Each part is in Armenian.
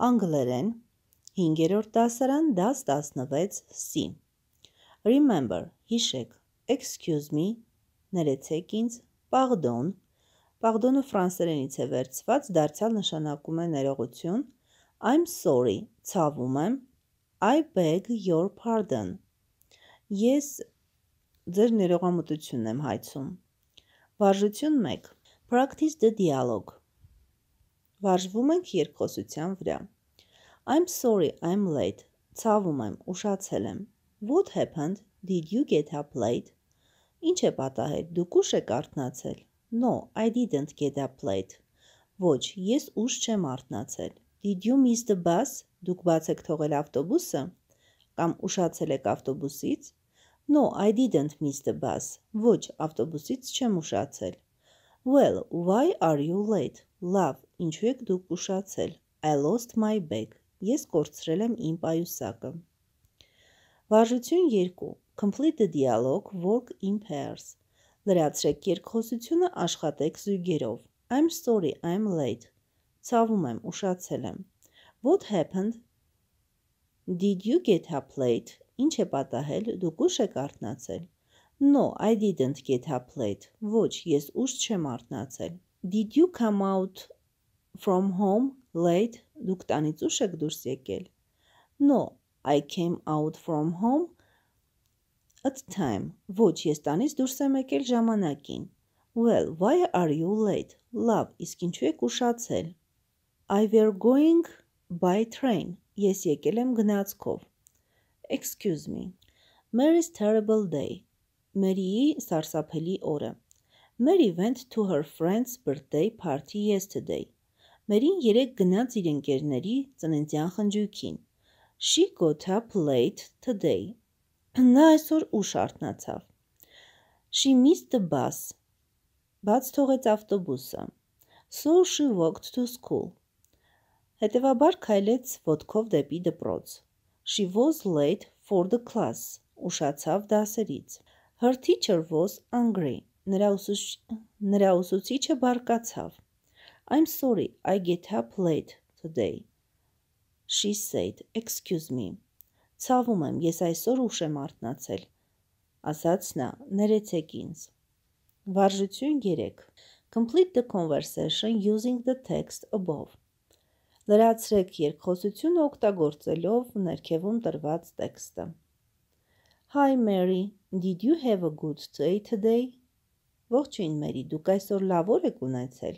Անգլերեն 5-րդ դասարան դաս 16 C Remember հիշեք Excuse me ներեցեք ինձ Pardon Pardon-ը ֆրանսերենից է վերցված դարձյալ նշանակում է ներողություն I'm sorry ցավում եմ I beg your pardon Ես ձեր ներողամտությունն եմ հայցում Վարժություն 1 Practice the dialogue Վարժվում ենք երկխոսության վրա։ I'm sorry I'm late. Ցավում եմ, ուշացել եմ։ What happened? Did you get up late? Ինչ է պատահել։ Դուք ուշ եք արթնացել։ No, I didn't get up late. Ոչ, ես ուշ չեմ արթնացել։ Did you miss the bus? Դուք բաց եք թողել ավտոբուսը։ Կամ ուշացել եք ավտոբուսից։ No, I didn't miss the bus. Ոչ, ավտոբուսից չեմ ուշացել։ Well, why are you late? Լավ, ինչու եք դուք ուշացել։ I lost my bag. Ես կորցրել եմ իմ պայուսակը։ Վարժություն 2. Complete the dialogue, work in pairs։ Լրացրեք երկխոսությունը, աշխատեք զույգերով։ I'm sorry, I'm late։ Ցավում եմ, ուշացել եմ։ What happened? Did you get up late? Ինչ է պատահել, դուք ուշ եք արթնացել։ No, I didn't get up late։ Ոչ, ես ուշ չեմ արթնացել։ Did you come out from home late? Դուք տանից ուշ եք դուրս եկել։ No, I came out from home at time. Ոչ, ես տանից դուրս եմ եկել ժամանակին։ Well, why are you late? Լավ, իսկ ինչու եք ուշացել։ I were going by train. Ես եկել եմ գնացքով։ Excuse me. Mary's terrible day. Մերիի սարսափելի օրը։ Mary went to her friend's birthday party yesterday. Մերին երեկ գնաց իր ընկերների ծննդյան խնջույքին։ She got up late today. Նա այսօր ուշ արթնացավ։ She missed the bus. Բաց թողեց ավտոբուսը։ So she walked to school. Հետևաբար քայլեց ոտքով դեպի դպրոց։ She was late for the class. Ուշացավ դասերից։ Her teacher was angry. Նրա, ուսուչ... Նրա ուսուցիչը բարկացավ։ I'm sorry, I get up late today. She said, excuse me. Ցավում եմ, ես այսօր ուշ եմ արթնացել, ասաց նա, ներեցեք ինձ։ Վարժություն 3. Complete the conversation using the text above. Լրացրեք երկխոսությունը օգտագործելով ներքևում տրված տեքստը։ Hi Mary, did you have a good day today? Ողջույն Մերի, դուք այսօր լավ օր եք ունեցել։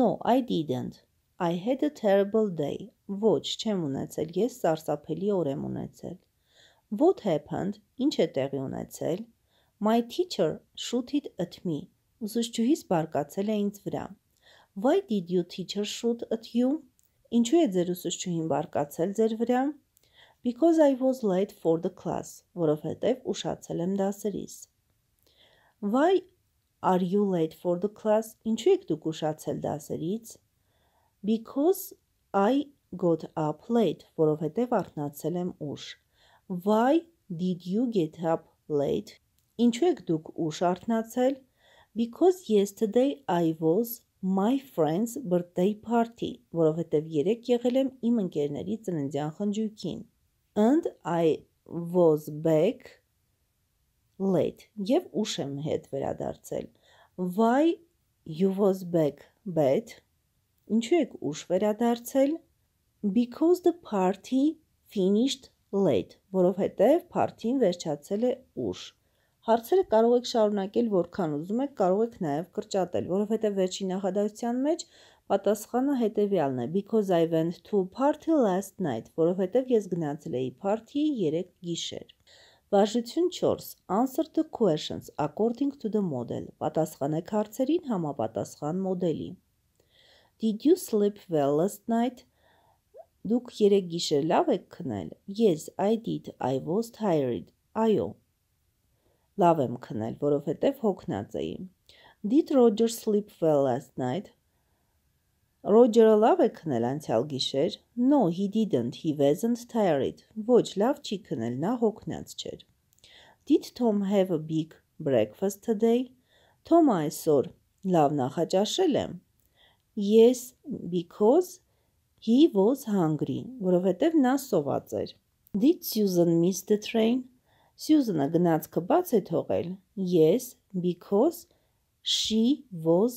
No, I didn't. I had a terrible day. Ոչ, չեմ ունեցել, ես սարսափելի օր եմ ունեցել։ What happened? Ինչ է տեղի ունեցել։ My teacher shouted at me. Ուսուցչուհիս բարկացել է ինձ վրա։ Why did your teacher shoot at you? Ինչու է ձեր ուսուցչուհին բարկացել ձեր վրա։ Because I was late for the class, որովհետև ուշացել եմ դասերից։ Why Are you late for the class? Ինչու եք դուք ուշացել դասերից? Because I got up late, որովհետև արթնացել եմ ուշ։ Why did you get up late? Ինչու եք դուք ուշ արթնացել? Because yesterday I was my friend's birthday party, որովհետև երեք եղել եմ իմ ընկերների ծննդյան խնջույքին։ And I was back late. Եւ ուշ եմ հետ վերադարձել. Why you was back bed ինչու եք ուշ վերադարձել? Because the party finished late որովհետեւ party-ն վերջացել է ուշ. Հարցերը կարող եք շարունակել որքան ուզում եք, կարող եք նաև կրճատել, որովհետև վերջին նախադասության մեջ պատասխանը հետևյալն է. because I went to party last night, որովհետև ես գնացել էի party երեք գիշեր։ Վարժություն 4. Answer the questions according to the model. Պատասխանեք հարցերին համապատասխան մոդելի։ Did you sleep well last night? Դուք երեք գիշեր լավ եք քնել։ Yes, I did. I was tired. Այո։ Լավ եմ քնել, որովհետև հոգնած էի։ Did Roger sleep well last night? Ռոջերը լավ է քնել անցյալ գիշեր։ No, he didn't. He wasn't tired. Ոչ, լավ չի քնել, նա հոգնած չէր։ Did Tom have a big breakfast today? Թոմը այսօր լավ նախաճաշել է։ Yes, because He was hungry, որովհետև նա սոված էր։ Did Susan miss the train? Susan-ը գնացքը բաց է թողել։ Yes, because she was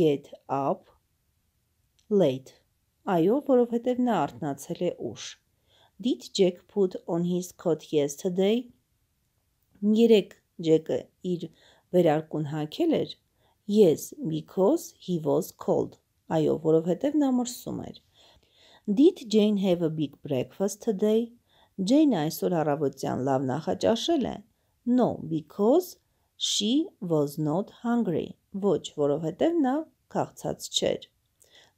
get up late։ Այո, որովհետև նա արթնացել է ուշ։ Did Jack put on his coat yesterday? Երեք Ջեկը իր վերարկուն հագել էր։ Yes, because he was cold։ Այո, որովհետև նա մրսում էր։ Did Jane have a big breakfast today? Jane այսօր առավոտյան լավ նախաճաշել է։ No, because she was not hungry։ Ոչ, որովհետև նա քաղցած չէր։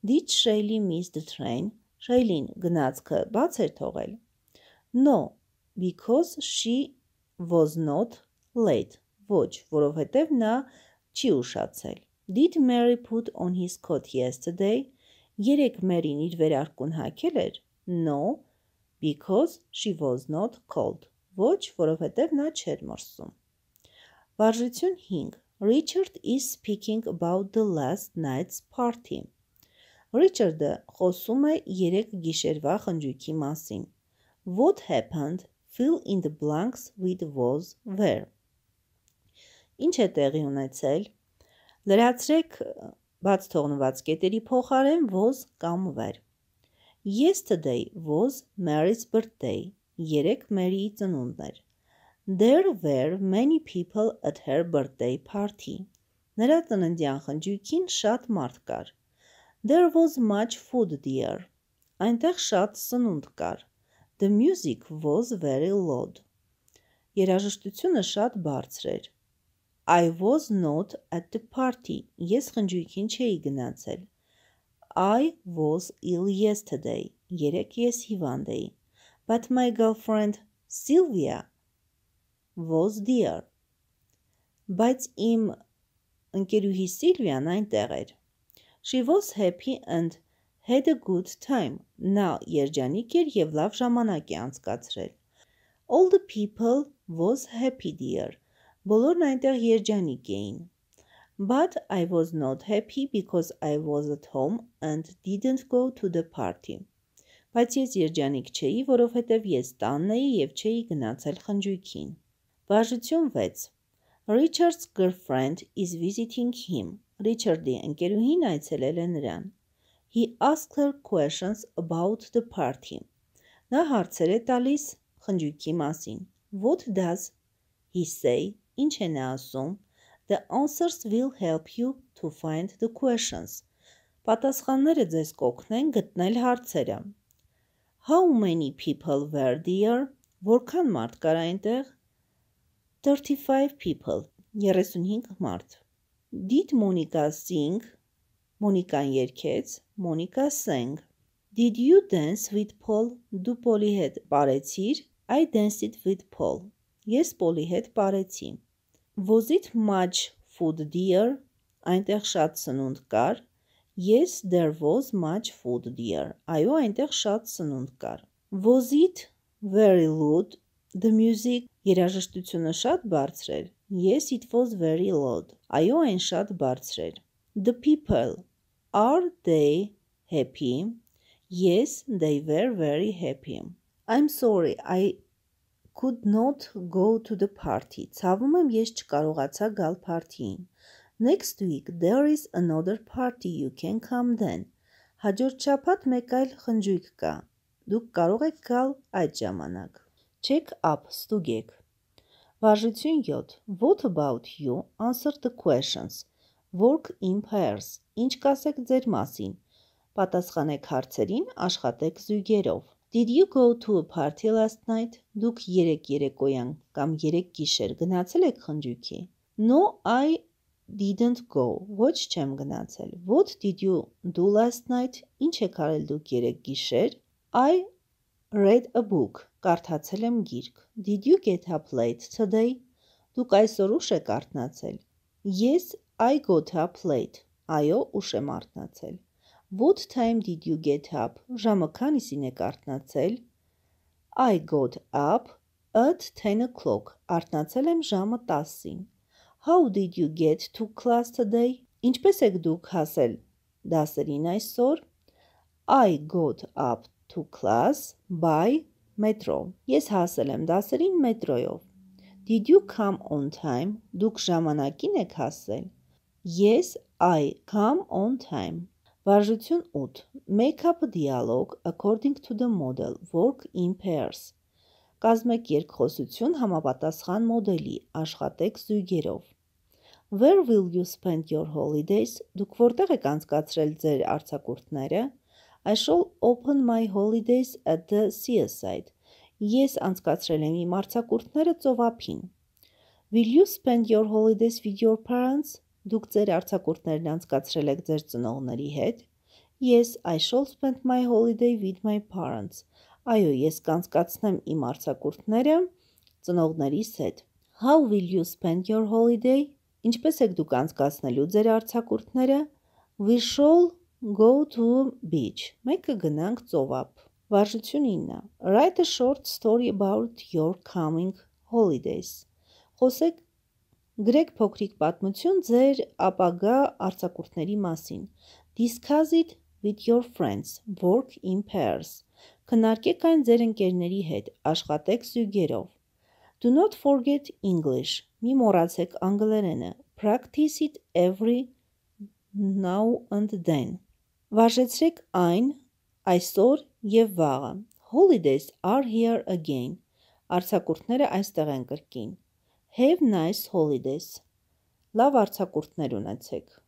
Did Shaylee miss the train? Շեյլին գնացքը բաց էր թողել։ No, because she was not late։ Ոչ, որովհետև նա չի ուշացել։ Did Mary put on his coat yesterday? Երեք Մերին իր վերարկուն հագել էր։ No, because she was not cold։ Ոչ, որովհետև նա չէր մրսում։ Վարժություն 5. Richard is speaking about the last night's party. Ռիչարդը խոսում է երեք գիշերվա խնջույքի մասին։ What happened? Fill in the blanks with was where։ Ինչ է տեղի ունեցել։ Լրացրեք բաց թողնված կետերի փոխարեն was կամ where։ Yesterday was Mary's birthday։ Երեք Մերիի ծնունդն էր։ There were many people at her birthday party։ Նրա ծննդյան խնջույքին շատ մարդ կար։ There was much food there. Այնտեղ շատ սնունդ կար։ The music was very loud. Երաժշտությունը շատ բարձր էր։ I was not at the party. Ես խնջույքին չէի գնացել։ I was ill yesterday. Երեք ես հիվանդ էի։ But my girlfriend Sylvia was there. Բայց իմ ընկերուհի Սիլվիան այնտեղ էր։ She was happy and had a good time. Նա երջանիկ էր եւ լավ ժամանակ է անցկացրել։ All the people was happy there. Բոլորն այնտեղ երջանիկ էին։ But I was not happy because I was at home and didn't go to the party. Բայց ես երջանիկ չէի, որովհետև ես տանն էի եւ չէի գնացել խնջույքին։ Բաժություն 6 Richard's girlfriend is visiting him. Ռիչարդի ընկերուհին այցելել է նրան։ He asked her questions about the party. Նա հարցեր է տալիս խնջույքի մասին։ What does he say? Ինչ է նա ասում։ The answers will help you to find the questions. Պատասխանները ձեզ կօգնեն գտնել հարցերը։ How many people were there? Որքան մարդ կար այնտեղ։ 35 people. 35 մարդ։ Did Monica sing? Մոնիկան երգեց, Monica sang. Did you dance with Paul? Դու Պոլի հետ պարեցիր? I danced with Paul. Ես Պոլի հետ պարեցի։ Was it much food there? Այնտեղ շատ սնունդ կար։ Yes, there was much food there. Այո, այնտեղ շատ սնունդ կար։ Was it very loud? The music երաժշտությունը շատ բարձր էր։ Yes, it was very loud. Այո, այն շատ բարձր էր։ The people are they happy? Yes, they were very happy. I'm sorry, I could not go to the party. Ցավում եմ, ես չկարողացա գալ party-ին։ Next week there is another party. You can come then. Հաջորդ շաբաթ մեկ այլ խնջույք կա։ Դուք կարող եք գալ այդ ժամանակ։ Check up, ստուգեք։ Վարժություն 7. What about you? Answer the questions. Work in pairs. Ինչ կասեք ձեր մասին։ Պատասխանեք հարցերին, աշխատեք զույգերով։ Did you go to a party last night? Դուք երեք երեկոյան կամ երեք գիշեր գնացել եք խնջույքի։ No, I didn't go. Ոչ չեմ գնացել։ What did you do last night? Ինչ եք արել դուք երեք գիշեր։ I read a book. Կարդացել եմ գիրք։ Did you get up late today? Դուք այսօր ուշ եք արթնացել։ Yes, I got up late. Այո, ուշ եմ արթնացել։ What time did you get up? Ժամը քանիսին եք արթնացել։ I got up at 10 o'clock. Արթնացել եմ ժամը 10-ին։ How did you get to class today? Ինչպես եք դուք հասել դասերին այսօր։ I got up to class by metro։ Ես հասել եմ դասերին մետրոյով։ Did you come on time? Դուք ժամանակին եք հասել։ Yes, I come on time։ Վարժություն 8. Make up a dialogue according to the model. Work in pairs։ Կազմեք երկխոսություն համապատասխան մոդելի, աշխատեք զույգերով։ Where will you spend your holidays? Դուք որտեղ եք անցկացրել ձեր արձակուրդները։ I shall open my holidays at the seaside. Ես անցկացրել եմ իմ արձակուրդները ծովափին։ Will you spend your holidays with your parents? Դուք ձեր արձակուրդներն անցկացրել եք ձեր ծնողների հետ։ Yes, I shall spend my holiday with my parents. Այո, ես կանցկացնեմ իմ արձակուրդները ծնողներիս հետ։ How will you spend your holiday? Ինչպես եք դուք անցկացնելու ձեր արձակուրդները։ We shall go to beach. Մենք կգնանք ծովափ։ Վարժություն 9. Write a short story about your coming holidays. Խոսեք գրեք փոքրիկ պատմություն ձեր ապագա արձակուրդների մասին։ Discuss it with your friends. Work in pairs. Քննարկեք այն ձեր ընկերների հետ, աշխատեք զույգերով։ Do not forget English. Մի մոռացեք անգլերենը։ Practice it every now and then. Վարժեցրեք այն այսօր եւ վաղը։ Holidays are here again. Արցակուրդները այստեղ են կրկին։ Have nice holidays. Լավ արցակուրդներ ունեցեք։